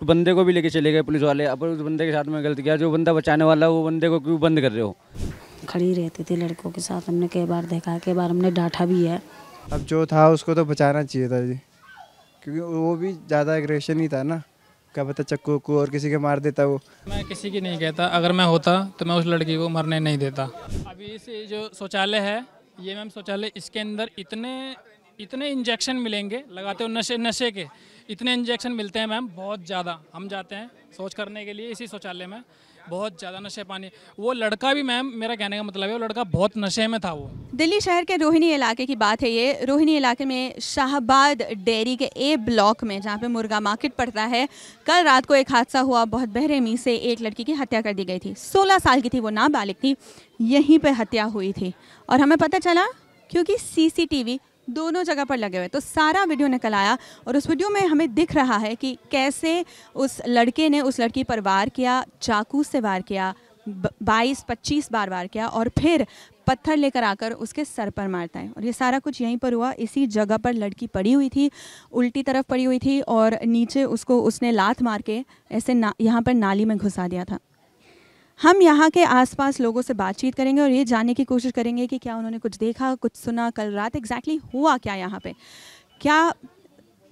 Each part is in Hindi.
बंदे को भी लेके चले गए पुलिस वाले। अब उस बंदे के साथ में गलत किया जो बंदा बचाने वाला वो बंदे को क्यों बंद कर रहे हो? खड़ी रहती थी लड़कों के साथ हमने कई बार देखा कई बार हमने डांटा भी है। अब जो था उसको तो बचाना चाहिए था जी। क्योंकि वो भी ज़्यादा एग्रेशन ही था ना। क्या पता चक्कू को और किसी के मार देता वो। मैं किसी की नहीं कहता। अगर मैं होता तो मैं उस लड़की को मरने नहीं देता। अभी इस जो शौचालय है ये मैम शौचालय इसके अंदर इतने इतने इंजेक्शन मिलेंगे लगाते हो नशे नशे के। इतने इंजेक्शन मिलते हैं मैम बहुत ज़्यादा। हम जाते हैं सोच करने के लिए, इसी शौचालय में। बहुत ज़्यादा नशे पानी। वो लड़का भी मैम मेरा कहने का मतलब है, वो लड़का बहुत नशे में था वो। दिल्ली शहर के रोहिणी इलाके की बात है ये। रोहिणी इलाके में शाहबाद डेयरी के ए ब्लॉक में, जहाँ पे मुर्गा मार्केट पड़ता है, कल रात को एक हादसा हुआ। बहुत बहरेमी से एक लड़की की हत्या कर दी गई थी। 16 साल की थी वो, नाबालिग थी। यहीं पर हत्या हुई थी। और हमें पता चला, क्योंकि सीसीटीवी दोनों जगह पर लगे हुए तो सारा वीडियो निकल आया और उस वीडियो में हमें दिख रहा है कि कैसे उस लड़के ने उस लड़की पर वार किया, चाकू से वार किया बाईस, पच्चीस बार वार किया और फिर पत्थर लेकर आकर उसके सर पर मारता है। और ये सारा कुछ यहीं पर हुआ। इसी जगह पर लड़की पड़ी हुई थी, उल्टी तरफ़ पड़ी हुई थी और नीचे उसको उसने लात मार के ऐसे ना, यहाँ पर नाली में घुसा दिया था। हम यहाँ के आसपास लोगों से बातचीत करेंगे और ये जानने की कोशिश करेंगे कि क्या उन्होंने कुछ देखा, कुछ सुना, कल रात एग्जैक्टली exactly हुआ क्या यहाँ पे? क्या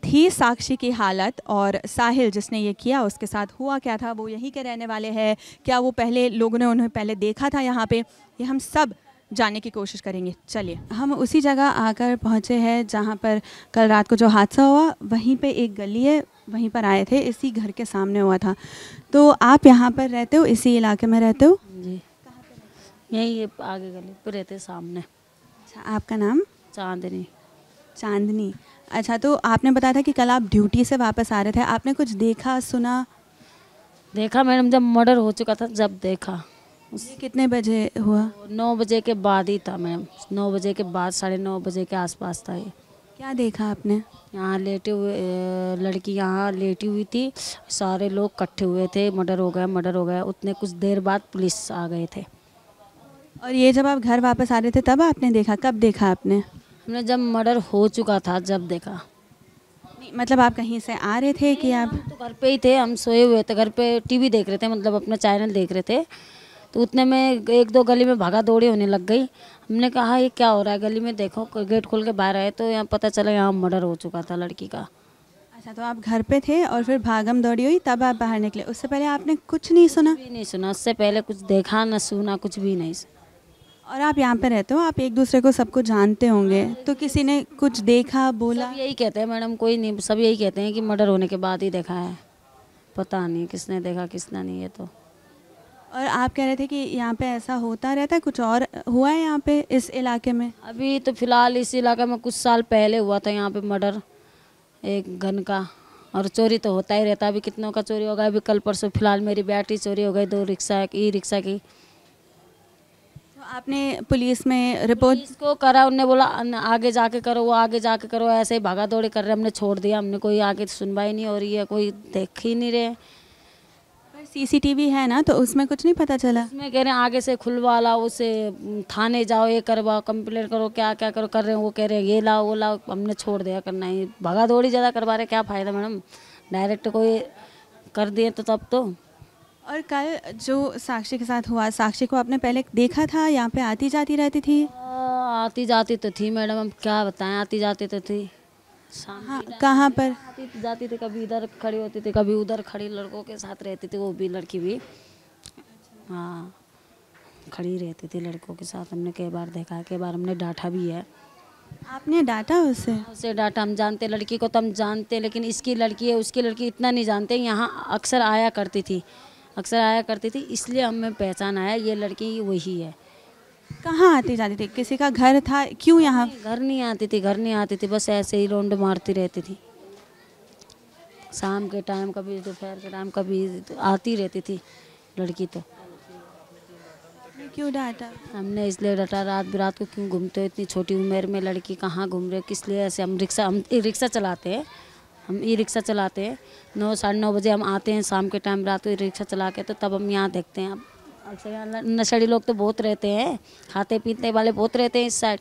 थी साक्षी की हालत और साहिल जिसने ये किया, उसके साथ हुआ क्या था? वो यहीं के रहने वाले हैं। क्या वो पहले लोगों ने उन्हें पहले देखा था यहाँ पे? ये हम सब जानने की कोशिश करेंगे। चलिए, हम उसी जगह आकर पहुँचे हैं जहाँ पर कल रात को जो हादसा हुआ, वहीं पे एक गली है वहीं पर आए थे इसी घर के सामने हुआ था। तो आप यहाँ पर रहते हो इसी इलाके में रहते हो? जी। यही ये आगे गली पर रहते सामने। अच्छा आपका नाम? चांदनी। चांदनी। अच्छा तो आपने बताया था कि कल आप ड्यूटी से वापस आ रहे थे। आपने कुछ देखा सुना? देखा मैडम जब मर्डर हो चुका था जब देखा। ये कितने बजे हुआ? नौ बजे के बाद ही था मैम। नौ बजे के बाद साढ़े नौ बजे के आसपास था ये। क्या देखा आपने? यहाँ लेटे हुए लड़की यहाँ लेटी हुई थी। सारे लोग इकट्ठे हुए थे। मर्डर हो गया मर्डर हो गया। उतने कुछ देर बाद पुलिस आ गए थे। और ये जब आप घर वापस आ रहे थे तब आपने देखा? कब देखा आपने? हमने जब मर्डर हो चुका था जब देखा। नहीं, मतलब आप कहीं से आ रहे थे कि आप तो घर पे ही थे। हम सोए हुए थे। घर पे टीवी देख रहे थे मतलब अपना चैनल देख रहे थे। तो उतने में एक दो गली में भागा दौड़ी होने लग गई। हमने कहा ये क्या हो रहा है? गली में देखो गेट खोल के बाहर आए तो यहाँ पता चला यहाँ मर्डर हो चुका था लड़की का। अच्छा तो आप घर पे थे और फिर भागम दौड़ी हुई तब आप बाहर निकले। उससे पहले आपने कुछ नहीं सुना? भी नहीं सुना। उससे पहले कुछ देखा ना सुना कुछ भी नहीं और आप यहाँ पे रहते हो? आप एक दूसरे को सबको जानते होंगे। तो किसी ने कुछ देखा बोला? सब यही कहते हैं मैडम कोई नहीं सब यही कहते हैं कि मर्डर होने के बाद ही देखा है। पता नहीं किसने देखा किसने नहीं ये तो। और आप कह रहे थे कि यहाँ पे ऐसा होता रहता है कुछ और हुआ है यहाँ पे इस इलाके में? अभी तो फ़िलहाल इस इलाके में कुछ साल पहले हुआ था यहाँ पे मर्डर एक गन का। और चोरी तो होता ही रहता है। अभी कितनों का चोरी हो गया अभी कल परसों फ़िलहाल मेरी बैटरी चोरी हो गई दो रिक्शा ई रिक्शा की। तो आपने पुलिस में रिपोर्ट को करा उनने बोला आगे जाके करो वो आगे जाके करो ऐसे ही भागा दौड़ी कर रहे हमने छोड़ दिया हमने कोई आगे सुनवाई नहीं हो रही है कोई देख ही नहीं रहे सीसीटीवी है ना तो उसमें कुछ नहीं पता चला? उसमें कह रहे हैं आगे से खुलवा लाओ उसे थाने जाओ ये करवाओ कंप्लेंट करो क्या क्या करो कर रहे हैं वो कह रहे हैं ये लाओ वो लाओ हमने छोड़ दिया करना ही भगा दौड़ी ज़्यादा करवा रहे क्या फ़ायदा मैडम? डायरेक्ट कोई कर दिए तो तब तो। और कल जो साक्षी के साथ हुआ साक्षी को आपने पहले देखा था यहाँ पे आती जाती रहती थी? आ, आती जाती तो थी मैडम हम क्या बताएँ आती जाती तो थी। हाँ कहाँ पर? जाती थी कभी इधर खड़ी होती थी कभी उधर खड़ी लड़कों के साथ रहती थी वो भी लड़की भी। हाँ खड़ी रहती थी लड़कों के साथ हमने कई बार देखा है कई बार हमने डांटा भी है। आपने डांटा उसे? उसे डांटा हम जानते लड़की को तो हम जानते लेकिन इसकी लड़की है उसकी लड़की इतना नहीं जानते यहाँ अक्सर आया करती थी अक्सर आया करती थी इसलिए हमें पहचान आया ये लड़की वही है। कहाँ आती जाती थी? किसी का घर था? क्यों यहाँ? घर नहीं आती थी घर नहीं आती थी बस ऐसे ही रोंड मारती रहती थी। शाम के टाइम कभी दोपहर के टाइम कभी तो आती रहती थी लड़की तो। क्यों डांटा? हमने इसलिए डटा रात बिरात को क्यों घूमते हो? इतनी छोटी उम्र में लड़की कहाँ घूम रहे हो? किस लिए ऐसे हम रिक्शा हम ई रिक्शा चलाते हैं हम ई रिक्शा चलाते हैं। नौ साढ़े नौ बजे हम आते हैं शाम के टाइम रात को ई रिक्शा चला के तो तब हम यहाँ देखते हैं। अब अक्सर यहाँ न- नशेड़ी लोग तो बहुत रहते हैं खाते पीते वाले बहुत रहते हैं इस साइड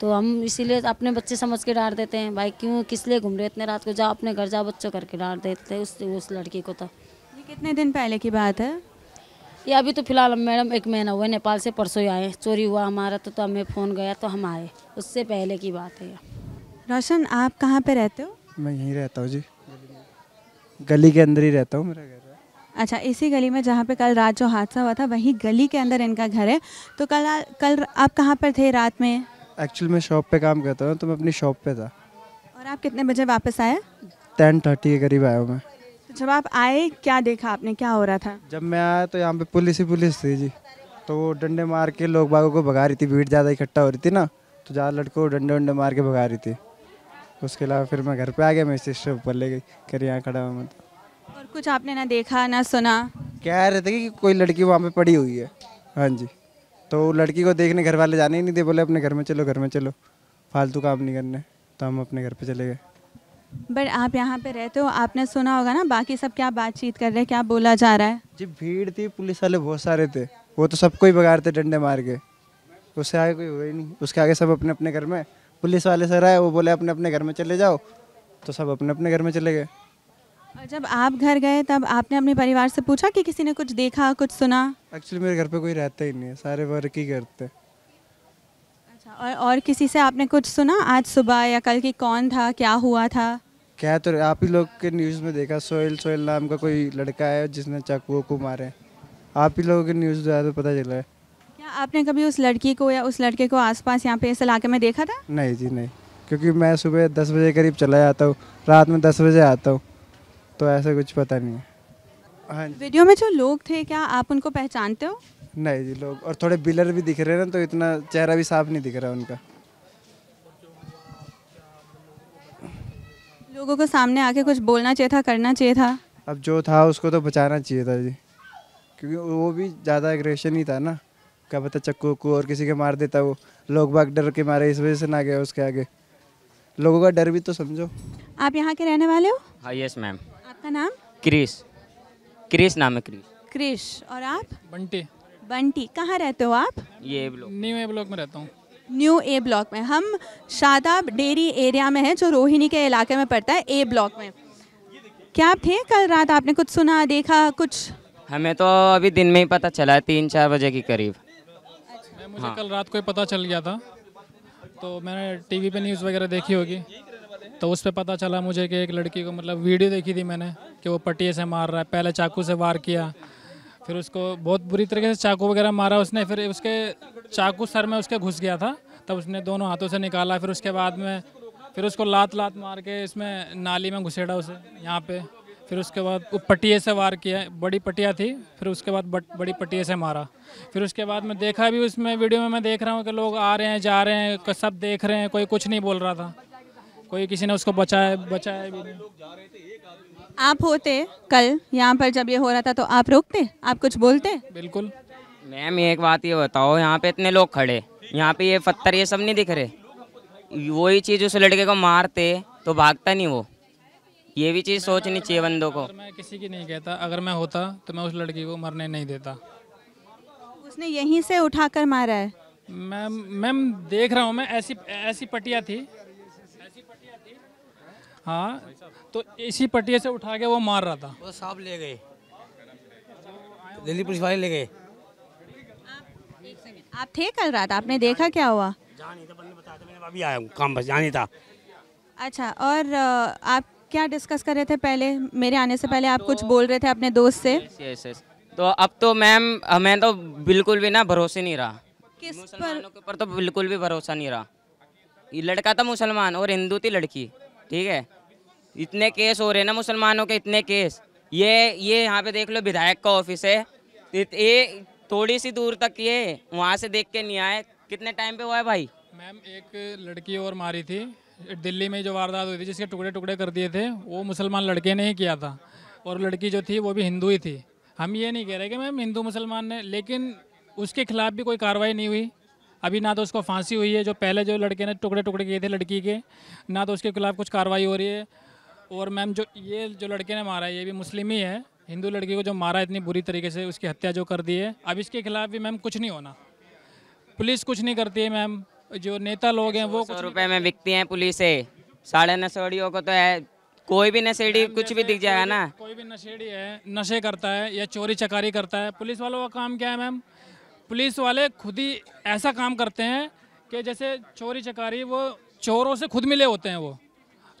तो हम इसीलिए अपने बच्चे समझ के डांट देते हैं भाई क्यों किस लिए घूम रहे इतने रात को जाओ अपने घर जाओ बच्चों करके डांट देते हैं उस उस लड़की को तो। ये कितने दिन पहले की बात है? ये अभी तो फ़िलहाल हम मैडम एक महीना हुआ है, नेपाल से परसों ही आए चोरी हुआ हमारा तो, तो हमें फ़ोन गया तो हम आए उससे पहले की बात है। रोशन आप कहाँ पे रहते हो? मैं यहीं रहता हूँ जी। गली के अंदर ही रहता हूँ मेरा घर। है अच्छा इसी गली में जहाँ पे कल रात जो हादसा हुआ था वही गली के अंदर इनका घर है। तो कल आ- कल आप कहाँ पर थे रात में? एक्चुअली मैं शॉप पे काम करता हूँ तो मैं अपनी शॉप पे था। और आप कितने बजे वापस आए? टेन थर्टी के करीब आया हूँ मैं। तो जब आप आए क्या देखा आपने? क्या हो रहा था? जब मैं आया तो यहाँ पे पुलिस ही पुलिस थी जी। तो वो डंडे मार के लोग बागों को भगा रही थी भीड़ ज़्यादा इकट्ठा हो रही थी ना तो ज़्यादा लड़कों को डंडे वंडे मार के भगा रही थी। उसके अलावा फिर मैं घर पे आ गया मेरी सिस्टर ऊपर ले गई कर यहाँ खड़ा हुआ मैं और कुछ आपने ना देखा ना सुना? कह रहे थे कि कोई लड़की वहाँ पे पड़ी हुई है। हाँ जी। तो लड़की को देखने घर वाले जाने ही नहीं थे बोले अपने घर में चलो घर में चलो। फालतू काम नहीं करने। तो हम अपने घर पे चले गए। बट आप यहाँ पे रहते हो आपने सुना होगा ना बाकी सब क्या बातचीत कर रहे हैं क्या बोला जा रहा है? जी भीड़ थी पुलिस वाले बहुत सारे थे। वो तो सबको ही थे डंडे मार के। उससे आगे कोई हुआ ही नहीं। उसके आगे सब अपने अपने घर में। पुलिस वाले सर आए वो बोले अपने अपने घर में चले जाओ। तो सब अपने अपने घर में चले गए। जब आप घर गए तब आपने अपने परिवार से पूछा कि किसी ने कुछ देखा कुछ सुना? एक्चुअली मेरे घर पे कोई रहता ही नहीं है सारे वर्क ही करते अच्छा और और किसी से आपने कुछ सुना? आज सुबह या कल की कौन था क्या हुआ था? क्या तो आप ही लोग के न्यूज़ में देखा सोहेल सोहेल नाम का कोई लड़का है जिसने चाकू को मारे आप ही लोगों के न्यूज़ तो पता चला है। क्या आपने कभी उस लड़की को या उस लड़के को आसपास यहाँ पे इस इलाके में देखा था? नहीं जी नहीं। क्योंकि मैं सुबह दस बजे करीब चला जाता हूँ रात में दस बजे आता हूँ। तो ऐसा कुछ पता नहीं है। हाँ जी। वीडियो में जो लोग थे क्या आप उनको पहचानते हो? नहीं जी लोग और थोड़े बिलर भी दिख रहे हैं ना तो इतना चेहरा भी साफ़ नहीं दिख रहा उनका। लोगों को सामने आके कुछ बोलना चाहिए था करना चाहिए था? अब जो था उसको तो बचाना चाहिए था जी। क्योंकि वो भी ज़्यादा एग्रेशन ही था ना। क्या पता चक्कू को और किसी के मार देता वो। लोग बाग डर के मारे इस वजह से ना गया उसके आगे। लोगों का डर भी तो समझो। आप यहाँ के रहने वाले हो? हाँ यस मैम आपका नाम? क्रिस। क्रिस नाम है क्रिस। क्रिश और आप? बंटी। बंटी। कहाँ रहते हो आप? ये ब्लॉग न्यू ए ब्लॉक में रहता हूँ। न्यू ए ब्लॉक में। हम शादाब डेरी एरिया में है जो रोहिणी के इलाके में पड़ता है ए ब्लॉक में। क्या आप थे कल रात? आपने कुछ सुना देखा कुछ? हमें तो अभी दिन में ही पता चला है तीन चार बजे के करीब। मैं मुझे कल रात को ही पता चल गया था। तो मैंने टीवी पे न्यूज़ वगैरह देखी होगी। तो उस पर पता चला मुझे कि एक लड़की को मतलब वीडियो देखी थी मैंने कि वो पटिए से मार रहा है पहले चाकू से वार किया फिर उसको बहुत बुरी तरीके से चाकू वगैरह मारा उसने फिर उसके चाकू सर में उसके घुस गया था तब उसने दोनों हाथों से निकाला फिर उसके बाद में फिर उसको लात लात मार के इसमें नाली में घुसेड़ा उसे यहाँ पे फिर उसके बाद पटिए से वार किया बड़ी पटिया थी फिर उसके बाद बट, बड़ी पटिए से मारा फिर उसके बाद मैं देखा भी उसमें वीडियो में मैं देख रहा हूँ कि लोग आ रहे हैं जा रहे हैं सब देख रहे हैं कोई कुछ नहीं बोल रहा था। कोई किसी ने उसको बचाया बचाया भी नहीं। आप होते कल यहाँ पर जब ये हो रहा था तो आप रोकते? आप कुछ बोलते? बिल्कुल। मैम एक बात ये बताओ यहाँ पे इतने लोग खड़े यहाँ पे ये पत्थर ये सब नहीं दिख रहे? वही चीज़ उस लड़के को मारते तो भागता नहीं वो। ये भी चीज़ सोचनी चाहिए बंदों को। मैं किसी की नहीं कहता अगर मैं होता तो मैं उस लड़की को मरने नहीं देता। उसने यहीं से उठाकर मारा है। मैम मैम देख रहा हूँ मैं ऐसी ऐसी पटिया थी ऐसी पटिया थी हाँ तो इसी पटिया से उठा के वो मार रहा था। वो साहब ले गए। दिल्ली पुलिस वाले ले गए। आप थे कल रात? आपने देखा क्या हुआ? नहीं था बंदे बताया था मैंने अभी आया हूँ काम बस जहाँ नहीं था। अच्छा और आप क्या डिस्कस कर रहे थे पहले? मेरे आने से पहले आप कुछ बोल रहे थे अपने दोस्त से? यस यस यस तो अब तो मैम हमें तो बिल्कुल भी ना भरोसे नहीं रहा। किस पर? के ऊपर तो बिल्कुल भी भरोसा नहीं रहा। ये लड़का था मुसलमान और हिंदू थी लड़की ठीक है? इतने केस हो रहे हैं ना मुसलमानों के, इतने केस। ये ये यहाँ पे देख लो, विधायक का ऑफ़िस है। ये थोड़ी सी दूर तक ये, वहाँ से देख के नहीं आए। कितने टाइम पे हुआ है भाई? मैम, एक लड़की और मारी थी। दिल्ली में जो वारदात हुई थी, जिसके टुकड़े टुकड़े कर दिए थे, वो मुसलमान लड़के ने ही किया था। और लड़की जो थी, वो भी हिंदू ही थी। हम ये नहीं कह रहे कि मैम, हिंदू मुसलमान ने, लेकिन उसके खिलाफ भी कोई कार्रवाई नहीं हुई। अभी ना तो उसको फांसी हुई है, जो पहले जो लड़के ने टुकड़े टुकड़े किए थे लड़की के, ना तो उसके खिलाफ कुछ कार्रवाई हो रही है। और मैम जो ये जो लड़के ने मारा है ये भी मुस्लिम ही है। हिंदू लड़की को जो मारा इतनी बुरी तरीके से उसकी हत्या जो कर दी है। अब इसके खिलाफ भी मैम कुछ नहीं होना। पुलिस कुछ नहीं करती है मैम। जो नेता लोग हैं वो सौ कुछ रुपए में बिकती हैं पुलिस से। साढ़े नशेड़ियों को तो है। कोई भी नशेड़ी कुछ भी दिख जाएगा ना। कोई भी नशेड़ी है नशे करता है या चोरी चकारी करता है पुलिस वालों का काम क्या है मैम? पुलिस वाले खुद ही ऐसा काम करते हैं कि जैसे चोरी चकारी वो चोरों से खुद मिले होते हैं वो।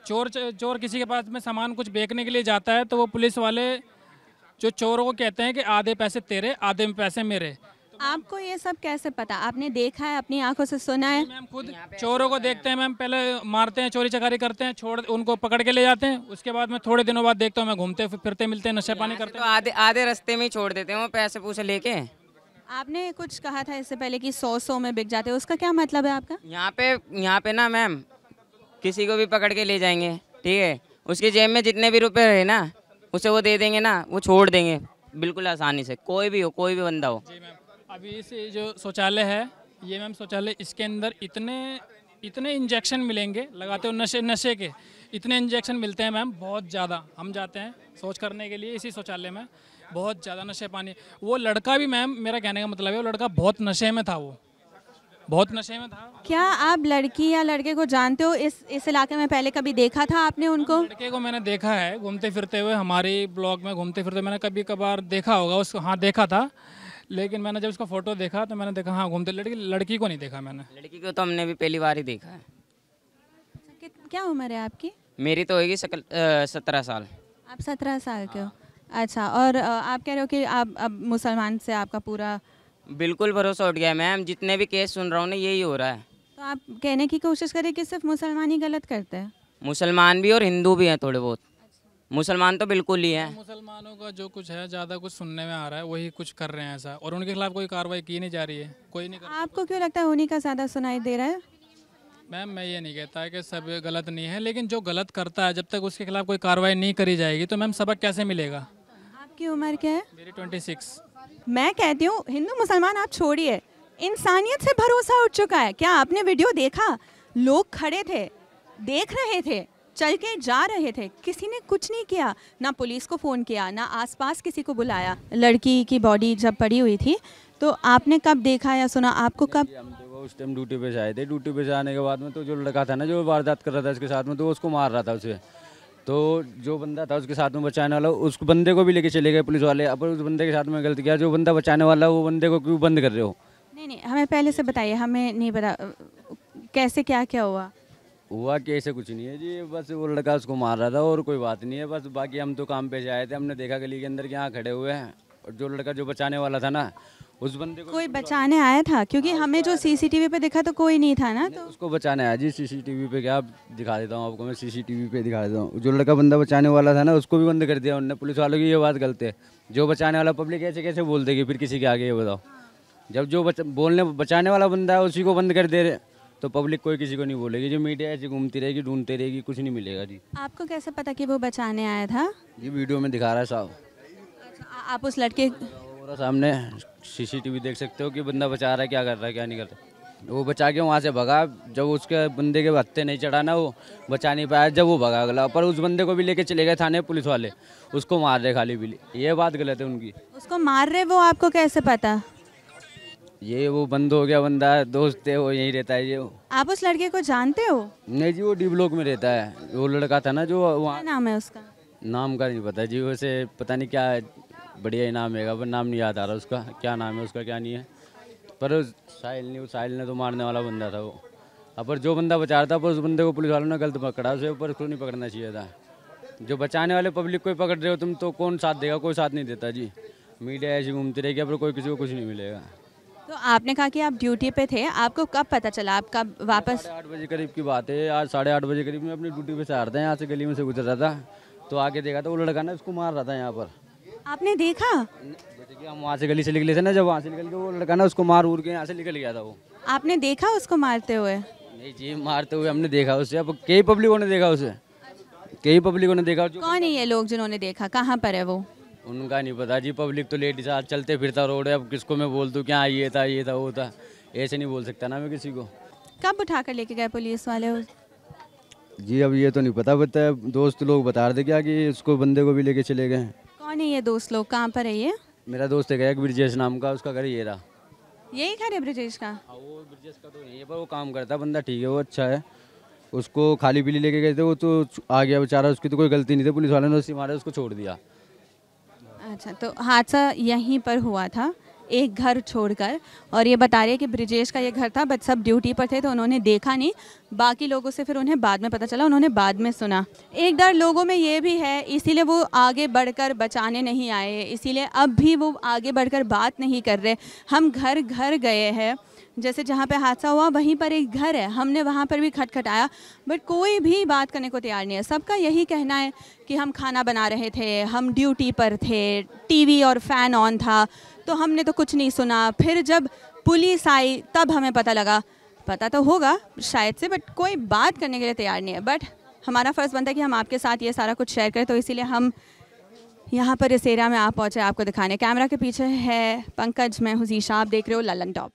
चोर चोर किसी के पास में सामान कुछ बेचने के लिए जाता है तो वो पुलिस वाले जो चोरों को कहते हैं कि आधे पैसे तेरे आधे पैसे मेरे। आपको ये सब कैसे पता? आपने देखा है अपनी आँखों से सुना है। मैम खुद चोरों को देखते हैं मैम पहले मारते हैं चोरी चकारी करते हैं छोड़ उनको पकड़ के ले जाते हैं उसके बाद में थोड़े दिनों बाद देखता हूँ मैं घूमते फिरते मिलते हैं नशे पानी करते तो आधे आधे रास्ते में ही छोड़ देते हैं वो पैसे पूसे लेके। आपने कुछ कहा था इससे पहले कि सौ सौ में बिक जाते हैं उसका क्या मतलब है आपका? यहाँ पे यहाँ पे ना मैम किसी को भी पकड़ के ले जाएँगे, ठीक है? उसकी जेब में जितने भी रुपए रहे ना, उसे वो दे देंगे ना, वो छोड़ देंगे। बिल्कुल आसानी से, कोई भी हो, कोई भी बंदा हो। जी मैम, अभी इस जो शौचालय है, ये मैम शौचालय इसके अंदर इतने इतने इंजेक्शन मिलेंगे, लगाते हो नशे नशे के, इतने इंजेक्शन मिलते हैं मैम, बहुत ज़्यादा। हम जाते हैं सोच करने के लिए इसी शौचालय में, बहुत ज़्यादा नशे पानी। वो लड़का भी मैम, मेरा कहने का मतलब है, वो लड़का बहुत नशे में था वो। बहुत नशे में था। क्या आप लड़की या लड़के को जानते हो? इस इस इलाके में पहले कभी देखा था आपने उनको? लड़के को मैंने देखा है घूमते फिरते हुए हमारी ब्लॉग में घूमते फिरते मैंने कभी कभार देखा होगा उसको हाँ देखा था लेकिन मैंने जब उसका फ़ोटो देखा तो मैंने देखा हाँ घूमते लड़की लड़की को नहीं देखा मैंने। लड़की को तो हमने भी पहली बार ही देखा है। कित- क्या उम्र है आपकी? मेरी तो होगी सकल सत्रह साल। आप सत्रह साल के हो। अच्छा और अ, आप कह रहे हो कि आप अब मुसलमान से आपका पूरा बिल्कुल भरोसा उठ गया मैम जितने भी केस सुन रहा हूँ ना यही हो रहा है। तो आप कहने की कोशिश करें कि सिर्फ़ मुसलमान ही गलत करते हैं? मुसलमान भी और हिंदू भी हैं थोड़े बहुत। मुसलमान तो बिल्कुल ही हैं। मुसलमानों का जो कुछ है ज़्यादा कुछ सुनने में आ रहा है वही कुछ कर रहे हैं ऐसा। और उनके खिलाफ कोई कार्रवाई की नहीं जा रही है कोई नहीं आपको क्यों लगता है उन्हीं का ज़्यादा सुनाई दे रहा है? मैम मैं ये नहीं कहता है कि सब गलत नहीं है लेकिन जो गलत करता है जब तक उसके खिलाफ कोई कार्रवाई नहीं करी जाएगी तो मैम सबक कैसे मिलेगा? आपकी उम्र क्या है? मेरी ट्वेंटी सिक्स। मैं कहती हूँ, हिंदू मुसलमान आप छोड़िए। इंसानियत से भरोसा उठ चुका है। क्या आपने वीडियो देखा? लोग खड़े थे, देख रहे थे, चल के जा रहे थे। किसी ने कुछ नहीं किया। ना पुलिस को फ़ोन किया, ना आसपास किसी को बुलाया। लड़की की बॉडी जब पड़ी हुई थी तो आपने कब देखा या सुना? आपको कब उस टाइम ड्यूटी पे जाए थे। ड्यूटी पे आने के बाद में तो जो लड़का था ना, जो वारदात कर रहा था इसके साथ में तो उसको मार रहा था उसे। तो जो बंदा था उसके साथ में बचाने वाला उस बंदे को भी लेके चले गए पुलिस वाले। अब उस बंदे के साथ में गलत किया जो बंदा बचाने वाला वो बंदे को क्यों बंद कर रहे हो? नहीं नहीं हमें पहले से बताइए हमें नहीं पता कैसे क्या क्या हुआ? हुआ कि ऐसे कुछ नहीं है जी बस वो लड़का उसको मार रहा था और कोई बात नहीं है बस बाकी हम तो काम पे से आए थे हमने देखा गली के अंदर कि यहाँ खड़े हुए हैं। और जो लड़का जो बचाने वाला था ना उस बंदे को कोई बचाने आया था? क्योंकि हमें जो सीसीटीवी पे दिखा तो कोई नहीं था ना तो? उसको बचाने आया जी सीसीटीवी पे। क्या दिखा देता हूँ आपको मैं सीसीटीवी पे दिखा देता हूँ। जो लड़का बंदा बचाने वाला था ना उसको भी बंद कर दिया उन्होंने पुलिस वालों की ये बात गलत है। जो बचाने वाला पब्लिक ऐसे कैसे बोल देगी? फिर किसी के आगे ये बताओ। जब जो बच, बोलने बचाने वाला बंदा है उसी को बंद कर दे रहे। तो पब्लिक कोई किसी को नहीं बोलेगी। जो मीडिया ऐसी घूमती रहेगी ढूंढती रहेगी कुछ नहीं मिलेगा जी। आपको कैसे पता कि वो बचाने आया था? ये वीडियो में दिखा रहा है साहब। अच्छा, आप उस लड़के सामने सीसीटीवी देख सकते हो कि बंदा बचा रहा है क्या कर रहा है क्या नहीं कर रहा। वो बचा के वहाँ से भगा जब उसके बंदे के हत्ते नहीं चढ़ा ना वो बचा नहीं पाया जब वो भगा अगला। पर उस बंदे को भी लेके चले गए थाने पुलिस वाले उसको मार रहे खाली पीली। ये बात गलत है उनकी। उसको मार रहे वो आपको कैसे पता? ये वो बंद हो गया बंदा दोस्त है वो यहीं रहता है ये आप उस लड़के को जानते हो? नहीं जी वो डी ब्लॉक में रहता है। वो लड़का था ना जो वहाँ नाम है उसका? नाम का नहीं पता जी वैसे पता नहीं क्या बढ़िया इनाम है पर नाम नहीं याद आ रहा उसका क्या नाम है उसका क्या नहीं है। पर साहिल नहीं उस साहिल ने तो मारने वाला बंदा था वो। अब पर जो बंदा बचा रहा था पर उस बंदे को पुलिस वालों ने गलत पकड़ा उसे ऊपर उसको नहीं पकड़ना चाहिए था। जो बचाने वाले पब्लिक को ही पकड़ रहे हो तुम तो कौन साथ देगा कोई साथ नहीं देता जी। मीडिया ऐसी घूमती रहेगी पर कोई किसी को कुछ नहीं मिलेगा। तो आपने कहा कि आप ड्यूटी पे थे आपको कब पता चला आप कब वापस आठ बजे करीब की बात है आज साढ़े आठ बजे करीब मैं अपनी ड्यूटी पे से आ रहा था यहाँ से गली में से गुजर रहा था तो आके देखा था वो लड़का ना उसको मार रहा था यहाँ पर। आपने देखा? हम वहाँ से गली से निकले थे ना जब वहाँ से निकल के वो लड़का ना उसको मार उड़ के यहाँ से निकल गया था वो। आपने देखा उसको मारते हुए? नहीं जी मारते हुए हमने देखा उसे। अब कई पब्लिकों ने देखा उसे। कई पब्लिकों ने देखा कौन है ये लोग जिन्होंने देखा? कहाँ पर है वो? उनका नहीं पता जी पब्लिक तो लेडी साथ चलते फिरता रोड है। अब किसको मैं बोल दूँ क्या ये था ये था वो था। ऐसे नहीं बोल सकता ना मैं किसी को। कब उठा कर लेके गए पुलिस वाले? जी अब ये तो नहीं पता बता दोस्त लोग बता रहे थे क्या कि उसको बंदे को भी लेके चले गए। कौन है ये दोस्त लोग? कहाँ पर है ये? मेरा दोस्त है एक ब्रिजेश नाम का उसका घर ये रहा। यही घर है ब्रिजेश का? हाँ वो ब्रिजेश का तो नहीं है पर वो काम करता है बंदा ठीक है वो अच्छा है। उसको खाली पीली लेके गए थे वो तो आ गया बेचारा उसकी तो कोई गलती नहीं थी पुलिस वाले ने उसी मारे उसको छोड़ दिया। अच्छा तो हादसा यहीं पर हुआ था। एक घर छोड़कर। और ये बता रहे हैं कि ब्रिजेश का ये घर था, बट सब ड्यूटी पर थे तो उन्होंने देखा नहीं। बाकी लोगों से फिर उन्हें बाद में पता चला, उन्होंने बाद में सुना। एक डर लोगों में ये भी है, इसीलिए वो आगे बढ़कर बचाने नहीं आए। इसीलिए अब भी वो आगे बढ़कर बात नहीं कर रहे। हम घर घर गए हैं। जैसे जहाँ पे हादसा हुआ, वहीं पर एक घर है। हमने वहाँ पर भी खटखटाया बट कोई भी बात करने को तैयार नहीं है। सबका यही कहना है कि हम खाना बना रहे थे, हम ड्यूटी पर थे टीवी और फ़ैन ऑन था तो हमने तो कुछ नहीं सुना। फिर जब पुलिस आई, तब हमें पता लगा। पता तो होगा शायद से बट कोई बात करने के लिए तैयार नहीं है। बट हमारा फ़र्ज़ बनता है कि हम आपके साथ ये सारा कुछ शेयर करें तो इसीलिए हम यहाँ पर इस एरिया में आप पहुँचे, आपको दिखाने। कैमरा के पीछे है पंकज, मैं हुजीशा आप देख रहे हो ललन टॉप।